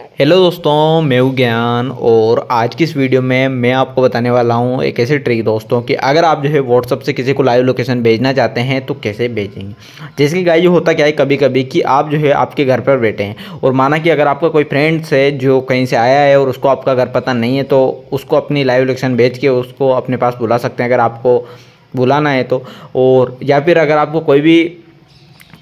Hello दोस्तों, मैं हूँ ज्ञान और आज की इस वीडियो में मैं आपको बताने वाला हूँ एक ऐसी ट्रिक दोस्तों कि अगर आप जो है व्हाट्सअप से किसी को लाइव लोकेशन भेजना चाहते हैं तो कैसे भेजेंगे? जैसे कि जो होता क्या है कभी कभी कि आप जो है आपके घर पर बैठे हैं और माना कि अगर आपका कोई फ्रेंड्स है जो कहीं से आया है और उसको आपका घर पता नहीं है तो उसको अपनी लाइव लोकेशन भेज के उसको अपने पास बुला सकते हैं अगर आपको बुलाना है तो। और या फिर अगर आपको कोई भी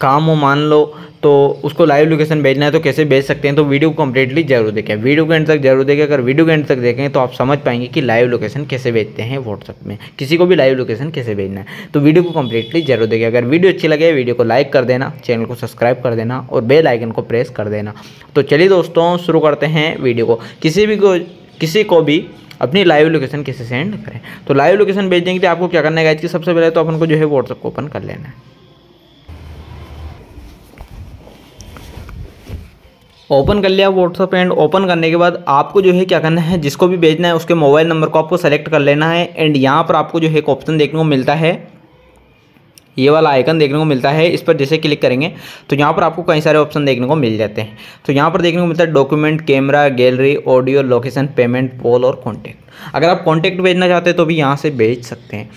काम हो, मान लो तो उसको लाइव लोकेशन भेजना है तो कैसे भेज सकते हैं तो वीडियो को कम्प्लीटली ज़रूर देखें। वीडियो के एंड तक ज़रूर देखें। अगर वीडियो के एंड तक देखें तो आप समझ पाएँगे कि लाइव लोकेशन कैसे भेजते हैं व्हाट्सअप में। किसी को भी लाइव लोकेशन कैसे भेजना है तो वीडियो को कम्प्लीटली ज़रूर देखें। अगर वीडियो अच्छी लगे वीडियो को लाइक कर देना चैनल को सब्सक्राइब कर देना और बेल आइकन को प्रेस कर देना। तो चलिए दोस्तों, शुरू करते हैं वीडियो को। किसी भी को, किसी को भी अपनी लाइव लोकेशन कैसे सेंड करें। तो लाइव लोकेशन भेजने के लिए आपको क्या करना है कि सबसे पहले तो अपन को जो है व्हाट्सअप को ओपन कर लेना है। ओपन कर लिया व्हाट्सअप एंड ओपन करने के बाद आपको जो है क्या करना है, जिसको भी भेजना है उसके मोबाइल नंबर को आपको सेलेक्ट कर लेना है एंड यहाँ पर आपको जो है एक ऑप्शन देखने को मिलता है। ये वाला आइकन देखने को मिलता है, इस पर जैसे क्लिक करेंगे तो यहाँ पर आपको कई सारे ऑप्शन देखने को मिल जाते हैं। तो यहाँ पर देखने को मिलता है document camera gallery audio location payment poll और कॉन्टैक्ट अगर आप कॉन्टैक्ट भेजना चाहते हैं तो भी यहाँ से भेज सकते हैं।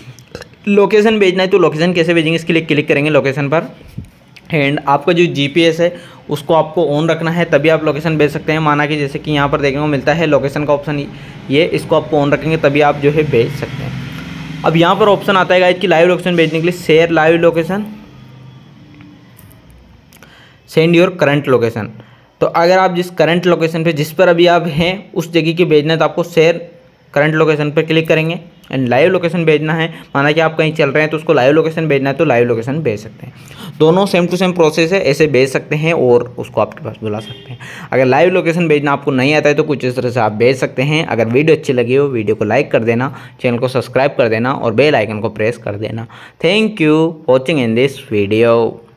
लोकेशन भेजना है तो लोकेशन कैसे भेजेंगे, इसके लिए क्लिक करेंगे लोकेशन पर। एंड आपका जो जीपीएस है, उसको आपको ऑन रखना है, तभी आप लोकेशन भेज सकते हैं। माना कि जैसे कि यहाँ पर देखने को मिलता है लोकेशन का ऑप्शन ये, इसको आपको ऑन रखेंगे, तभी आप जो है भेज सकते हैं। अब यहाँ पर ऑप्शन आता है गाइज़ कि लाइव लोकेशन भेजने के लिए share live location send your current location तो अगर आप जिस करंट लोकेशन पे, जिस पर अभी आप हैं, उस जगह की भेजना है तो आपको शेयर करंट लोकेशन पर क्लिक करेंगे। एंड लाइव लोकेशन भेजना है। माना कि आप कहीं चल रहे हैं तो उसको लाइव लोकेशन भेजना है तो लाइव लोकेशन भेज सकते हैं। दोनों सेम टू सेम प्रोसेस है, ऐसे भेज सकते हैं और उसको आपके पास बुला सकते हैं। अगर लाइव लोकेशन भेजना आपको नहीं आता है तो कुछ इस तरह से आप भेज सकते हैं। अगर वीडियो अच्छी लगी हो, वीडियो को लाइक कर देना चैनल को सब्सक्राइब कर देना और बेल आइकन को प्रेस कर देना। Thank you watching in this video